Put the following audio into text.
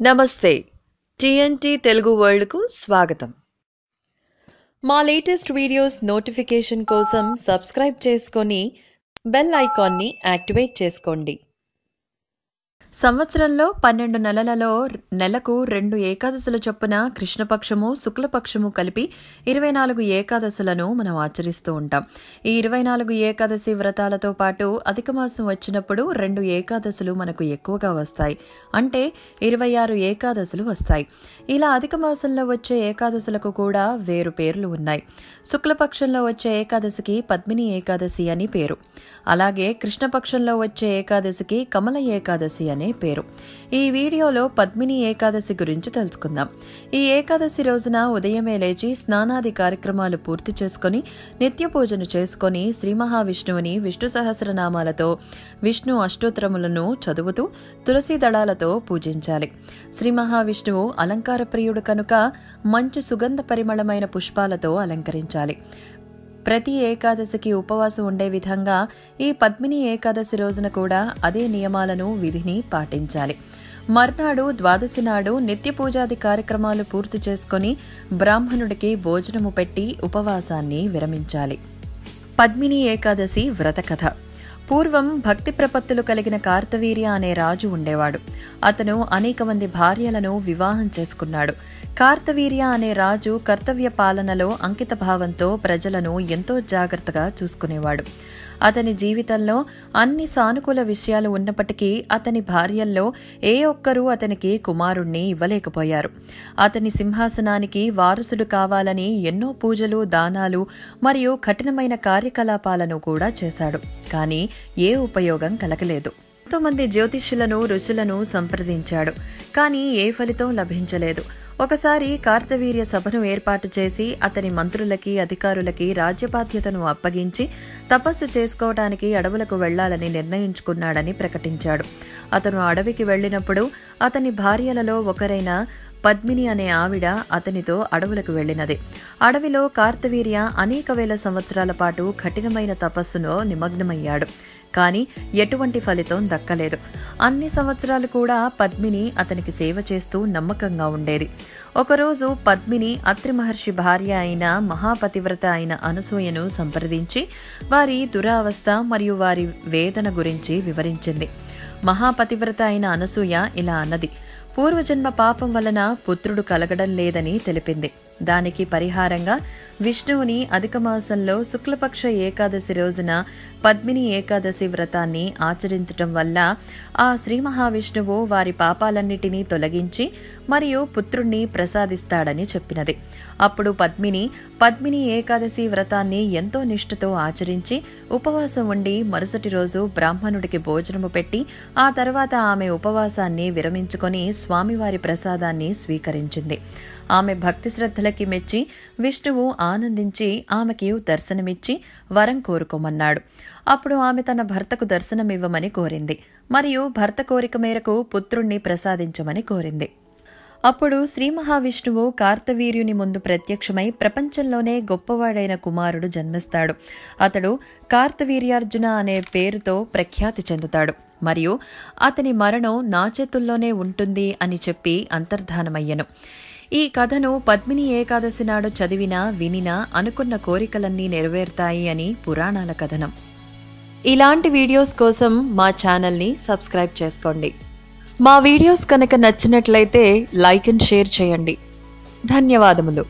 నమస్తే. టీఎన్టీ తెలుగు వరల్డ్కు స్వాగతం. మా లేటెస్ట్ వీడియోస్ నోటిఫికేషన్ కోసం సబ్స్క్రైబ్ చేసుకొని బెల్ ఐకాన్ని యాక్టివేట్ చేసుకోండి. సంవత్సరంలో పన్నెండు నెలలలో నెలకు రెండు ఏకాదశుల చొప్పున కృష్ణపక్షము శుక్లపక్షము కలిపి ఇరవై నాలుగు ఏకాదశులను మనం ఆచరిస్తూ ఉంటాం. ఈ ఇరవై నాలుగు ఏకాదశి వ్రతాలతో పాటు అధిక మాసం వచ్చినప్పుడు రెండు ఏకాదశులు మనకు ఎక్కువగా వస్తాయి. అంటే ఇరవై ఆరు ఏకాదశులు వస్తాయి. ఇలా అధిక మాసంలో వచ్చే ఏకాదశులకు కూడా వేరు పేర్లు ఉన్నాయి. శుక్లపక్షంలో వచ్చే ఏకాదశికి పద్మిని ఏకాదశి అని పేరు. అలాగే కృష్ణపక్షంలో వచ్చే ఏకాదశికి కమల ఏకాదశి అని పేరు. ఈ వీడియోలో పద్మిని ఏకాదశి గురించి తెలుసుకుందాం. ఈ ఏకాదశి రోజున ఉదయమే లేచి స్నానాది కార్యక్రమాలు పూర్తి చేసుకొని నిత్య పూజను చేసుకొని శ్రీ మహావిష్ణువుని విష్ణు సహస్రనామాలతో విష్ణు అష్టోత్తరములను చదువుతూ తులసి దళాలతో పూజించాలి. శ్రీ మహావిష్ణువు అలంకార ప్రియుడు కనుక మంచి సుగంధ పరిమళమైన పుష్పాలతో అలంకరించాలి. ప్రతి ఏకాదశికి ఉపవాసం ఉండే విధంగా ఈ పద్మిని ఏకాదశి రోజున కూడా అదే నియమాలను విధిని పాటించాలి. మర్నాడు ద్వాదశి నాడు నిత్య పూజాది కార్యక్రమాలు పూర్తి చేసుకుని బ్రాహ్మణుడికి భోజనము పెట్టి ఉపవాసాన్ని విరమించాలి. పద్మిని ఏకాదశి వ్రతకథ. పూర్వం భక్తి ప్రపత్తులు కలిగిన కార్తవీర్య అనే రాజు ఉండేవాడు. అతను అనేక మంది భార్యలను వివాహం చేసుకున్నాడు. కార్తవీర్య అనే రాజు కర్తవ్య పాలనలో అంకిత భావంతో ప్రజలను ఎంతో జాగ్రత్తగా చూసుకునేవాడు. అతని జీవితంలో అన్ని సానుకూల విషయాలు ఉన్నప్పటికీ అతని భార్యల్లో ఏ ఒక్కరూ అతనికి కుమారుణ్ణి ఇవ్వలేకపోయారు. అతని సింహాసనానికి వారసుడు కావాలని ఎన్నో పూజలు దానాలు మరియు కఠినమైన కార్యకలాపాలను కూడా చేశాడు. కానీ ఏ ఉపయోగం కలగలేదు. ఎంతోమంది జ్యోతిష్యులను ఋషులను సంప్రదించాడు. కానీ ఏ ఫలితం లభించలేదు. ఒకసారి కార్తవీర్య సభను ఏర్పాటు చేసి అతని మంత్రులకి అధికారులకి రాజ్యబాధ్యతను అప్పగించి తపస్సు చేసుకోవడానికి అడవులకు వెళ్ళాలని నిర్ణయించుకున్నాడని ప్రకటించాడు. అతను అడవికి వెళ్ళినప్పుడు అతని భార్యలలో ఒకరైన పద్మిని అనే ఆవిడ అతనితో అడవులకు వెళ్ళినది. అడవిలో కార్తవీర్య అనేక వేల సంవత్సరాల పాటు కఠినమైన తపస్సులో నిమగ్నమయ్యాడు. కానీ ఎటువంటి ఫలితం దక్కలేదు. అన్ని సంవత్సరాలు కూడా పద్మిని అతనికి సేవ చేస్తూ నమ్మకంగా ఉండేది. ఒకరోజు పద్మిని అత్రి మహర్షి భార్య అయిన మహాపతివ్రత అయిన అనసూయను సంప్రదించి వారి దురావస్థ మరియు వారి వేదన గురించి వివరించింది. మహాపతివ్రత అయిన అనసూయ ఇలా అన్నది పూర్వజన్మ పాపం వలన పుత్రుడు కలగడం లేదని తెలిపింది. దానికి పరిహారంగా విష్ణువుని అధిక మాసంలో శుక్లపక్ష ఏకాదశి రోజున పద్మిని ఏకాదశి వ్రతాన్ని ఆచరించటం వల్ల ఆ శ్రీ మహావిష్ణువు వారి పాపాలన్నిటినీ తొలగించి మరియు పుత్రుణ్ణి ప్రసాదిస్తాడని చెప్పినది. అప్పుడు పద్మిని పద్మిని ఏకాదశి వ్రతాన్ని ఎంతో నిష్ఠతో ఆచరించి ఉపవాసం ఉండి మరుసటి రోజు బ్రాహ్మణుడికి భోజనము పెట్టి ఆ తర్వాత ఆమె ఉపవాసాన్ని విరమించుకొని స్వామివారి ప్రసాదాన్ని స్వీకరించింది. ఆమె భక్తి శ్రద్ధలకి మెచ్చి విష్ణువు ఆనందించి ఆమెకి దర్శనమిచ్చి వరం కోరుకోమన్నాడు. అప్పుడు ఆమె తన భర్తకు దర్శనమివ్వమని కోరింది. మరియు భర్త కోరిక మేరకు పుత్రుణ్ణి ప్రసాదించమని కోరింది. అప్పుడు శ్రీ మహావిష్ణువు కార్తవీర్యుని ముందు ప్రత్యక్షమై ప్రపంచంలోనే గొప్పవాడైన కుమారుడు జన్మిస్తాడు. అతడు కార్తవీర్యార్జున అనే పేరుతో ప్రఖ్యాతి చెందుతాడు. మరియు అతని మరణం నా చేతుల్లోనే ఉంటుంది అని చెప్పి అంతర్ధానమయ్యను. ఈ కథను పద్మిని ఏకాదశి నాడు చదివినా వినినా అనుకున్న కోరికలన్నీ నెరవేరుతాయి అని పురాణాల కథనం. ఇలాంటి వీడియోస్ కోసం మా ఛానల్ని సబ్స్క్రైబ్ చేసుకోండి. మా వీడియోస్ కనుక నచ్చినట్లయితే లైక్ అండ్ షేర్ చేయండి. ధన్యవాదములు.